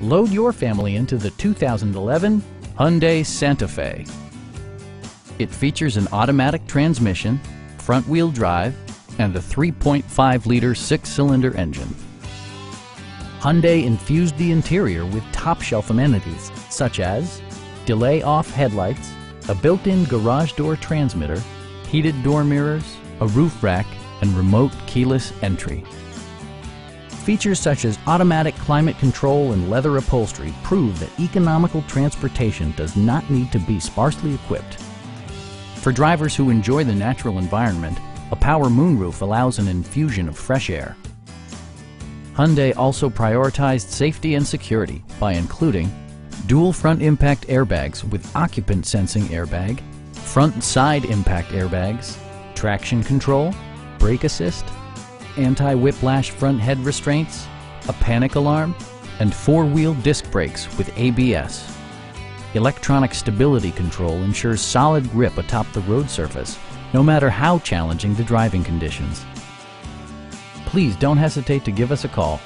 Load your family into the 2011 Hyundai Santa Fe. It features an automatic transmission, front-wheel drive, and a 3.5-liter six-cylinder engine. Hyundai infused the interior with top-shelf amenities such as delay-off headlights, a built-in garage door transmitter, heated door mirrors, a roof rack, and remote keyless entry. Features such as automatic climate control and leather upholstery prove that economical transportation does not need to be sparsely equipped. For drivers who enjoy the natural environment, a power moonroof allows an infusion of fresh air. Hyundai also prioritized safety and security by including dual front impact airbags with occupant sensing airbag, front side impact airbags, traction control, brake assist, anti-whiplash front head restraints, a panic alarm, and four-wheel disc brakes with ABS. Electronic stability control ensures solid grip atop the road surface, no matter how challenging the driving conditions. Please don't hesitate to give us a call